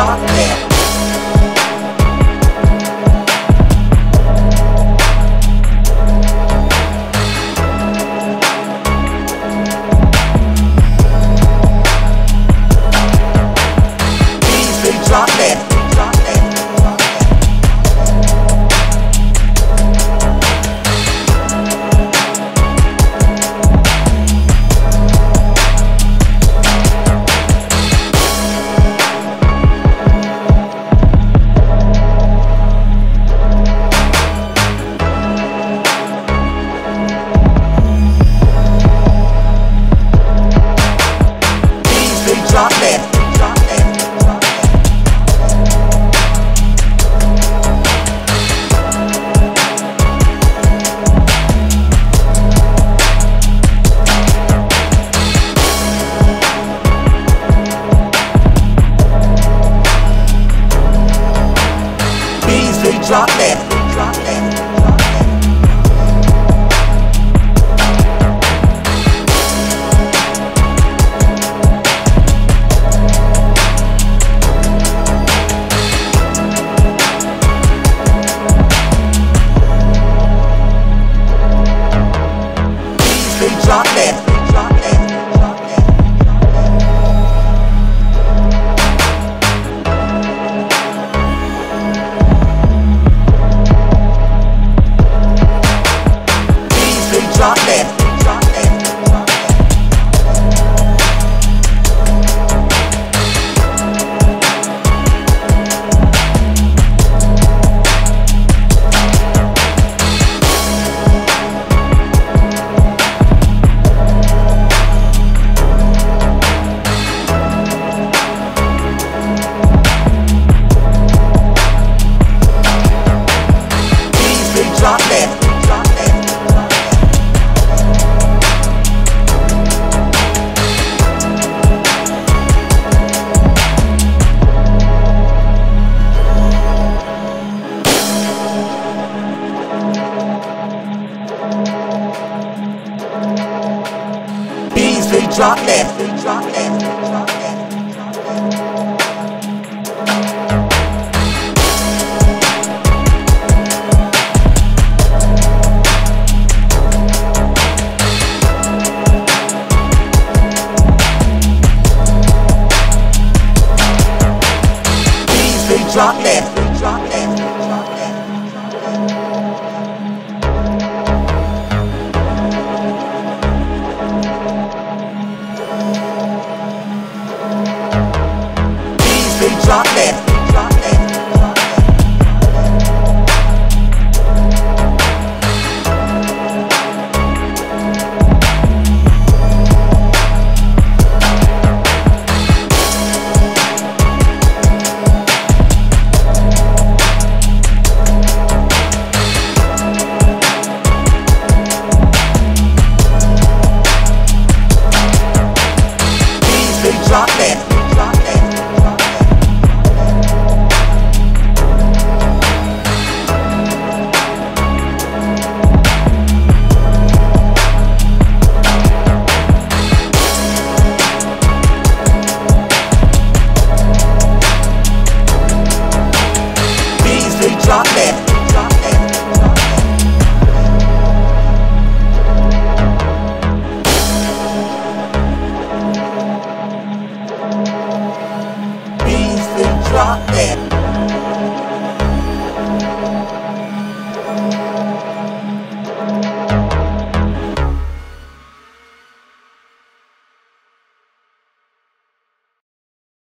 darkness drop that. Drop that. drop that. Drop that. drop that. rock it.